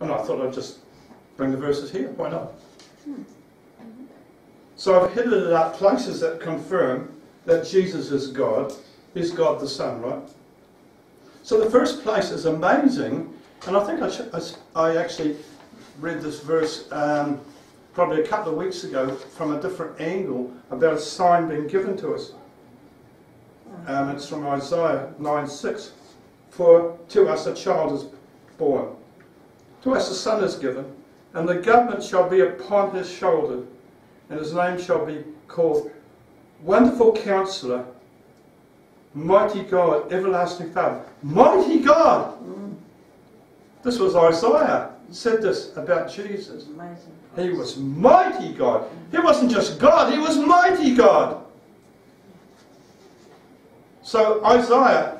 And I thought I'd just bring the verses here. Why not? So I've hidden it up places that confirm that Jesus is God. He's God the Son, right? So the first place is amazing, and I think I, I actually read this verse um, probably a couple of weeks ago from a different angle about a sign being given to us. Um, it's from Isaiah 9 6. For to us a child is born, to us a son is given, and the government shall be upon his shoulder, and his name shall be called Wonderful Counselor, Mighty God, Everlasting Father. Mighty God! Mm. This was Isaiah said this about Jesus. Amazing. He was mighty God. He wasn't just God, he was mighty God. So Isaiah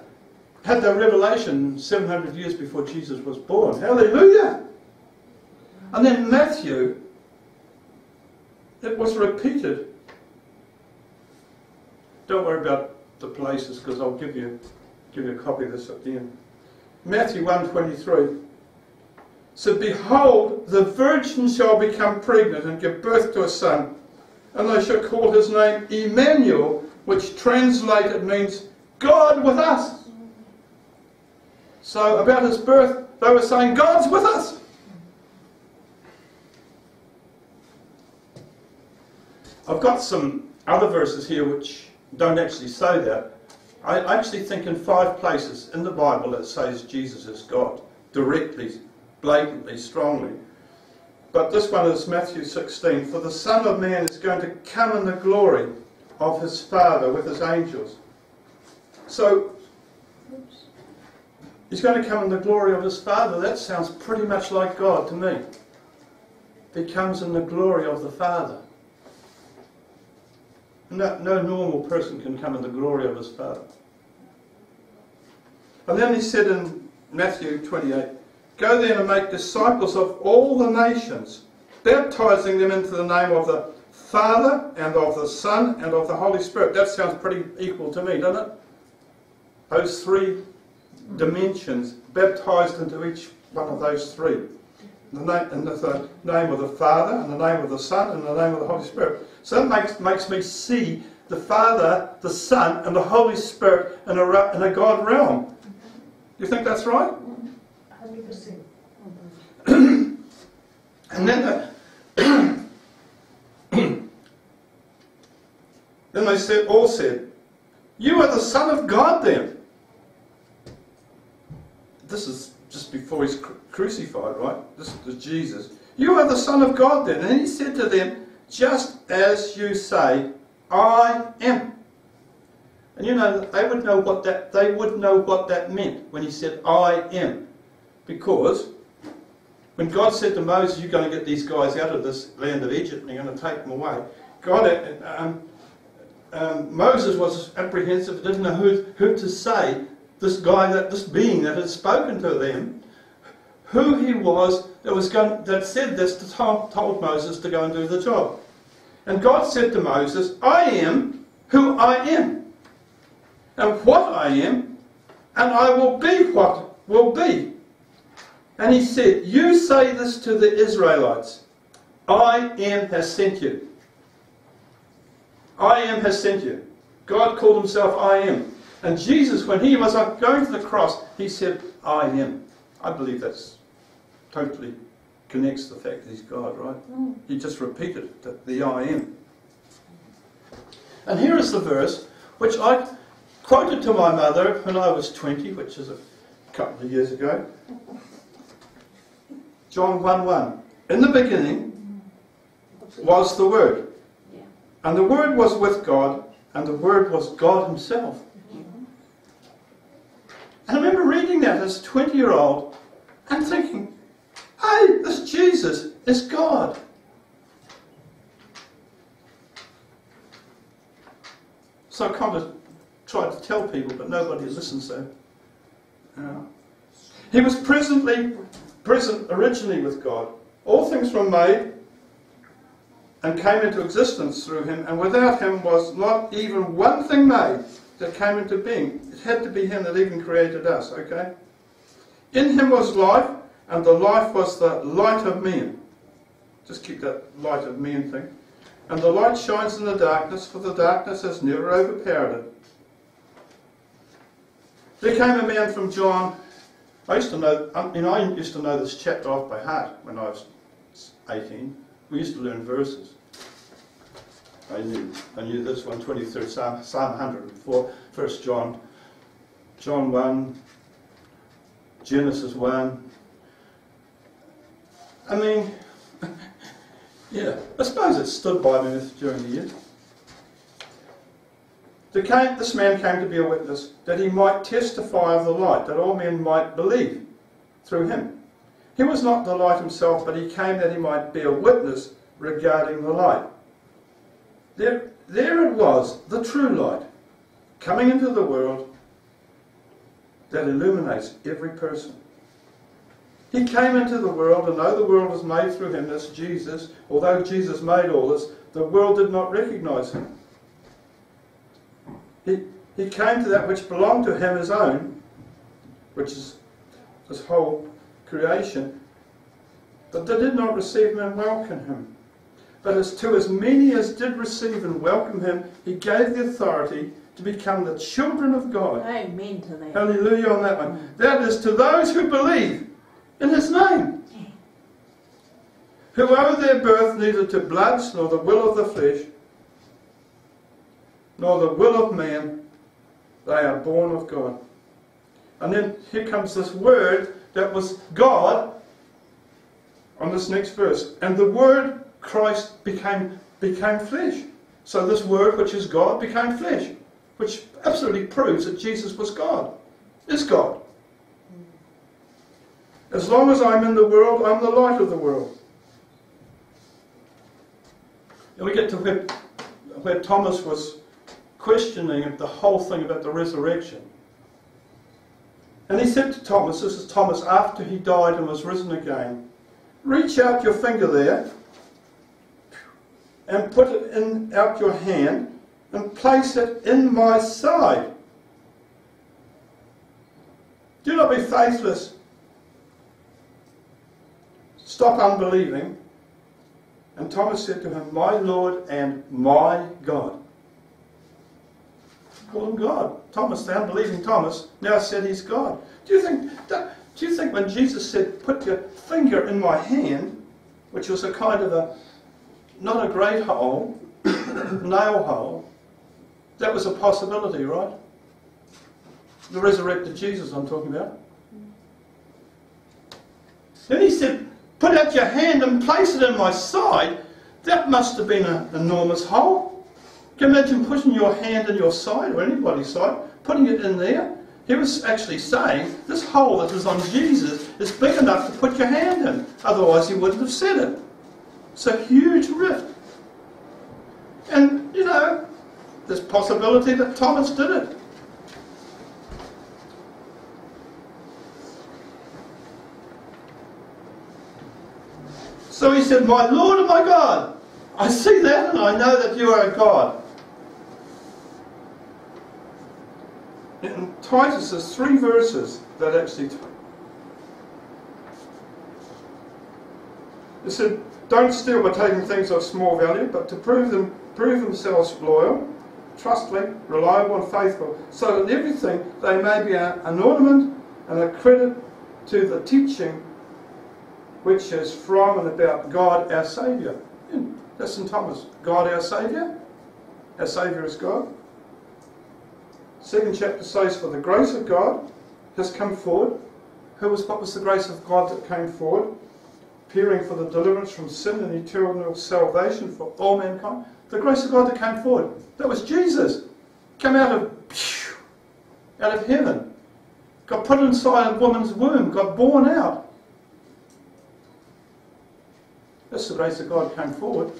had the revelation 700 years before Jesus was born. Hallelujah! And then Matthew, it was repeated. Don't worry about the places because I'll give you give you a copy of this at the end. Matthew 1.23 said, Behold, the virgin shall become pregnant and give birth to a son, and they shall call his name Emmanuel, which translated means God with us. So about his birth, they were saying, God's with us. I've got some other verses here which don't actually say that. I actually think in five places in the Bible it says Jesus is God, directly, blatantly, strongly. But this one is Matthew 16. For the Son of Man is going to come in the glory of his Father with his angels. So, he's going to come in the glory of his Father. That sounds pretty much like God to me. He comes in the glory of the Father. No, no normal person can come in the glory of his Father. And then he said in Matthew 28, Go then and make disciples of all the nations, baptizing them into the name of the Father and of the Son and of the Holy Spirit. That sounds pretty equal to me, doesn't it? Those three dimensions, baptized into each one of those three. In the, name, in the name of the Father, and the name of the Son, and the name of the Holy Spirit. So that makes, makes me see the Father, the Son, and the Holy Spirit in a, in a God realm. You think that's right? 100%. and then the, then they said, all said, You are the Son of God then. This is just before he's cru- crucified, right? This is Jesus. You are the Son of God then. And he said to them, Just as you say, I am. And you know, they would know what that they would know what that meant when he said, I am. Because when God said to Moses, You're going to get these guys out of this land of Egypt and you're going to take them away, God um, um, Moses was apprehensive, didn't know who, who to say, this guy, that this being that had spoken to them, who he was that was going, that said this to told, told Moses to go and do the job. And God said to Moses, I am who I am. And what I am, and I will be what will be. And he said, You say this to the Israelites I am has sent you. I am has sent you. God called himself I am. And Jesus, when he was going to the cross, he said, I am. I believe that's totally connects the fact that he's God, right? Mm. He just repeated the, the I am. And here is the verse which I quoted to my mother when I was 20, which is a couple of years ago. John 1 1. In the beginning was the Word. And the Word was with God, and the Word was God Himself. And I remember reading that as a 20 year old and thinking, hey, this Jesus is God. So I kind of tried to tell people, but nobody listened. So, yeah. he was presently present originally with God. All things were made and came into existence through him, and without him was not even one thing made that came into being. It had to be him that even created us, okay? In him was life, and the life was the light of men. Just keep that light of men thing. And the light shines in the darkness, for the darkness has never overpowered it. There came a man from John. I used to know, mean, I used to know this chapter off by heart when I was 18. We used to learn verses. I knew, I knew this one, 23rd Psalm, Psalm 104, 1 John, John 1, Genesis 1. I mean, yeah, I suppose it stood by me during the year. Came, this man came to be a witness that he might testify of the light, that all men might believe through him. He was not the light himself, but he came that he might be a witness regarding the light. There, there it was, the true light, coming into the world that illuminates every person. He came into the world, and though the world was made through him, this Jesus, although Jesus made all this, the world did not recognize him. He, he came to that which belonged to him, his own, which is this whole creation, but they did not receive him and welcome him. But as to as many as did receive and welcome him, he gave the authority to become the children of God. Amen to that. Hallelujah on that one. That is to those who believe in his name. Who owe their birth neither to blood nor the will of the flesh, nor the will of man. They are born of God. And then here comes this word that was God on this next verse. And the word Christ became became flesh. So this word which is God became flesh. Which absolutely proves that Jesus was God. Is God. As long as I'm in the world, I'm the light of the world. And we get to where, where Thomas was questioning the whole thing about the resurrection. And he said to Thomas, this is Thomas after he died and was risen again, reach out your finger there and put it in out your hand and place it in my side. Do not be faithless. Stop unbelieving. And Thomas said to him, My Lord and my God. Call him God. Thomas, the unbelieving Thomas, now said he's God. Do you think do you think when Jesus said, Put your finger in my hand, which was a kind of a not a great hole, nail hole, that was a possibility, right? The resurrected Jesus I'm talking about. Then he said, Put out your hand and place it in my side. That must have been an enormous hole. Can you imagine putting your hand in your side or anybody's side, putting it in there? He was actually saying this hole that is on Jesus is big enough to put your hand in. Otherwise, he wouldn't have said it. It's a huge rift. And, you know, there's possibility that Thomas did it. So he said, My Lord and my God, I see that and I know that you are a God. in Titus, there's three verses that actually. It said, "Don't steal by taking things of small value, but to prove them, prove themselves loyal, trustworthy, reliable, and faithful, so that everything they may be an ornament and a credit to the teaching which is from and about God our Saviour. Hmm, that's in Thomas. God our Saviour. Our Saviour is God. Second chapter says, For the grace of God has come forward. Who was, what was the grace of God that came forward? Appearing for the deliverance from sin and eternal salvation for all mankind. The grace of God that came forward. That was Jesus. Came out of, out of heaven. Got put inside a woman's womb. Got born out. That's the grace of God came forward.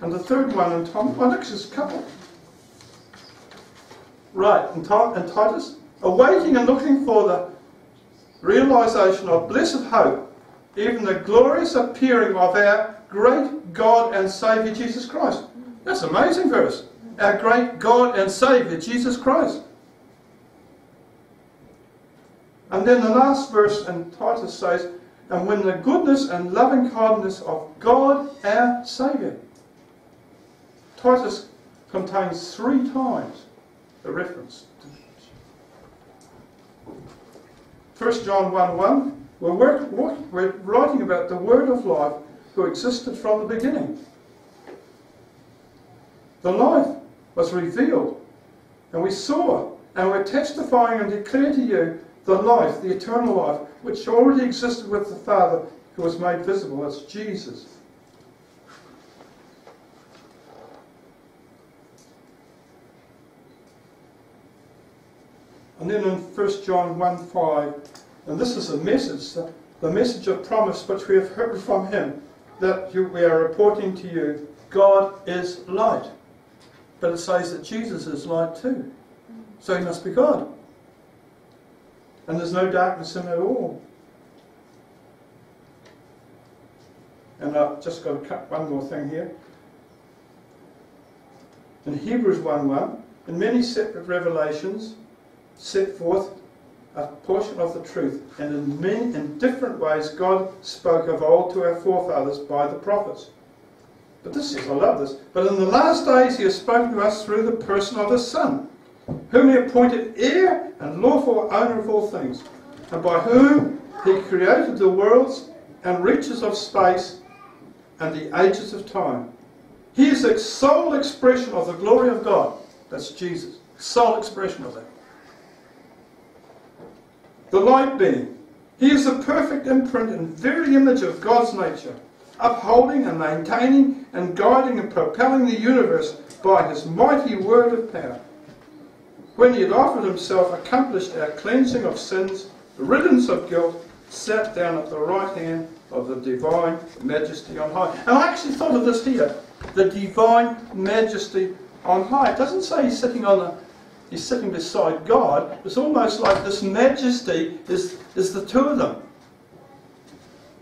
And the third one in Tom, well, next is couple. Right, and, Titus, awaiting and looking for the realization of blessed hope, even the glorious appearing of our great God and Saviour Jesus Christ. That's amazing verse. Our great God and Saviour Jesus Christ. And then the last verse in Titus says, and when the goodness and loving kindness of God our Saviour. Titus contains three times the reference to 1 John 1 1, we're, work, we're writing about the Word of life who existed from the beginning. The life was revealed, and we saw, and we're testifying and declare to you the life, the eternal life, which already existed with the Father, who was made visible. as Jesus. And then in 1 John 1 5, and this is a message, the, message of promise which we have heard from him, that you, we are reporting to you God is light. But it says that Jesus is light too. So he must be God. And there's no darkness in it at all. And I've just got to cut one more thing here. In Hebrews 1.1, in many separate revelations, set forth a portion of the truth, and in many different ways God spoke of old to our forefathers by the prophets. But this is, I love this. But in the last days he has spoken to us through the person of his Son, whom he appointed heir and lawful owner of all things, and by whom he created the worlds and reaches of space and the ages of time. He is the sole expression of the glory of God. That's Jesus. Sole expression of that the light being. He is the perfect imprint and very image of God's nature, upholding and maintaining and guiding and propelling the universe by his mighty word of power. When he had offered himself, accomplished our cleansing of sins, riddance of guilt, sat down at the right hand of the divine majesty on high. And I actually thought of this here the divine majesty on high. It doesn't say he's sitting on a he's sitting beside God, it's almost like this majesty is, is the two of them.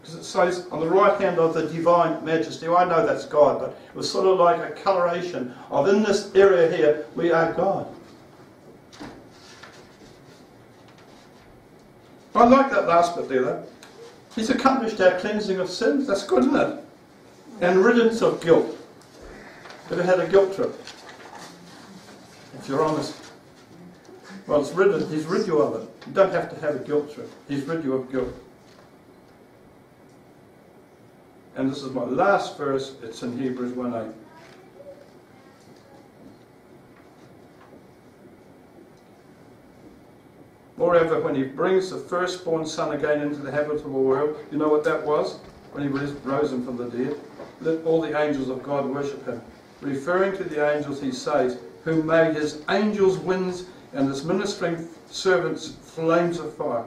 Because it says on the right hand of the divine majesty. Well, I know that's God, but it was sort of like a coloration of in this area here, we are God. I like that last bit there, though. He's accomplished our cleansing of sins. That's good, isn't it? And riddance of guilt. Ever had a guilt trip? If you're honest. Well, it's rid, he's rid you of it. You don't have to have a guilt trip. He's rid you of guilt. And this is my last verse. It's in Hebrews 1.8. Moreover, when he brings the firstborn son again into the habitable world, you know what that was? When he rose him from the dead. Let all the angels of God worship him. Referring to the angels, he says, who made his angels winds and his ministering servants flames of fire.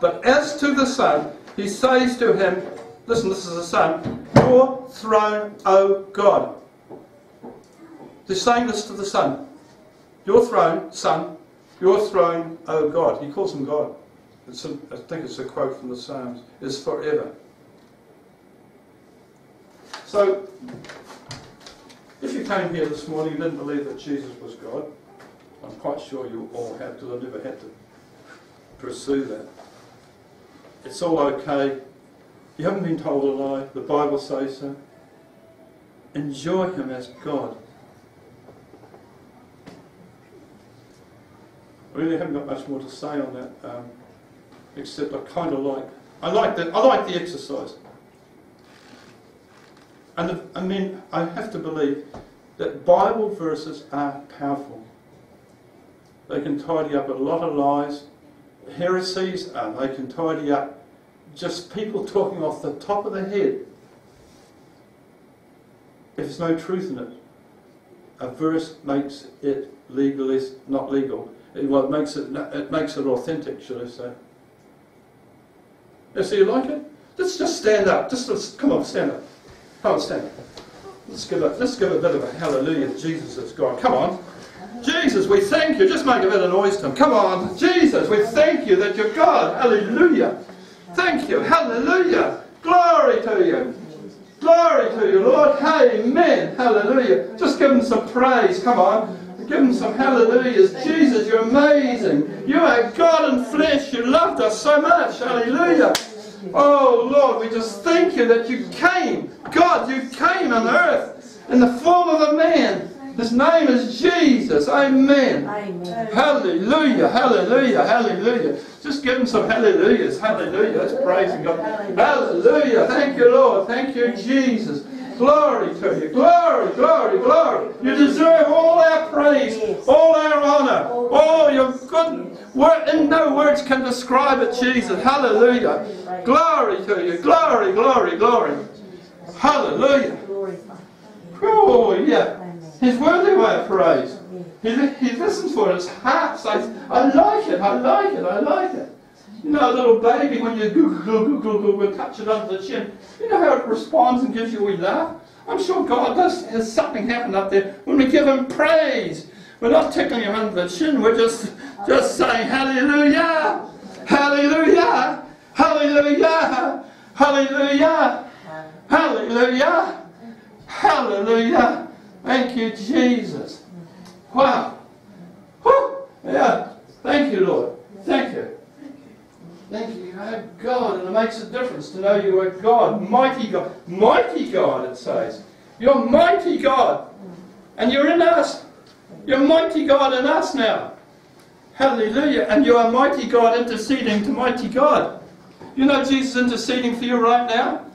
But as to the Son, he says to him, listen, this is the Son, your throne, O God. He's saying this to the Son. Your throne, Son, your throne, O God. He calls him God. A, I think it's a quote from the Psalms, is forever. So, if you came here this morning and didn't believe that Jesus was God, I'm quite sure you all have, because I've never had to pursue that. It's all okay. You haven't been told a lie. The Bible says so. Enjoy Him as God. I really haven't got much more to say on that, um, except I kind of like. I like that. I like the exercise. And I mean, I have to believe that Bible verses are powerful. They can tidy up a lot of lies, heresies, and they can tidy up just people talking off the top of their head. If there's no truth in it, a verse makes it legalist, not legal. It, well, it makes it, it makes it authentic, should I say? You see, you like it? Let's just stand up. Just come on, stand up. Come on, stand up. Let's give a, let's give a bit of a hallelujah. to Jesus is God. Come on. Jesus, we thank you. Just make a bit of noise to him. Come on. Jesus, we thank you that you're God. Hallelujah. Thank you. Hallelujah. Glory to you. Glory to you, Lord. Amen. Hallelujah. Just give him some praise. Come on. Give him some hallelujahs. Jesus, you're amazing. You are God in flesh. You loved us so much. Hallelujah. Oh Lord, we just thank you that you came. God, you came on earth in the form of a man. His name is Jesus. Amen. Amen. Hallelujah, hallelujah, hallelujah. Just give him some hallelujahs. Hallelujah. That's praising God. Hallelujah. Thank you, Lord. Thank you, Jesus. Glory to you. Glory, glory, glory. You deserve all our praise, all our honor, oh, all your good word. And no words can describe it, Jesus. Hallelujah. Glory to you. Glory, glory, glory. Hallelujah. Oh, yeah. He's worthy of our praise. He, he listens for. His heart says, I like it, I like it, I like it. You know, a little baby, when you goo, goo, goo, goo, goo, goo, touch it under the chin, you know how it responds and gives you a wee laugh? I'm sure God does. There's something happen up there when we give Him praise. We're not tickling Him under the chin, we're just, just saying, Hallelujah! Hallelujah! Hallelujah! Hallelujah! Hallelujah! Hallelujah! Thank you, Jesus. Wow. Whew. Yeah. Thank you, Lord. Thank you. Thank you. You are God, and it makes a difference to know you are God. Mighty God. Mighty God, it says. You're mighty God. And you're in us. You're mighty God in us now. Hallelujah. And you are mighty God interceding to mighty God. You know Jesus interceding for you right now?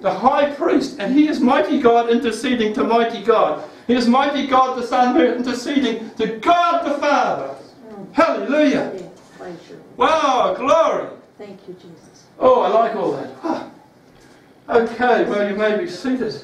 The high priest, and he is mighty God interceding to mighty God. He is mighty God the Son interceding to God the Father. Hallelujah. Yeah. Wow, glory. Thank you, Jesus. Oh, I like all that. Okay, well, you may be seated.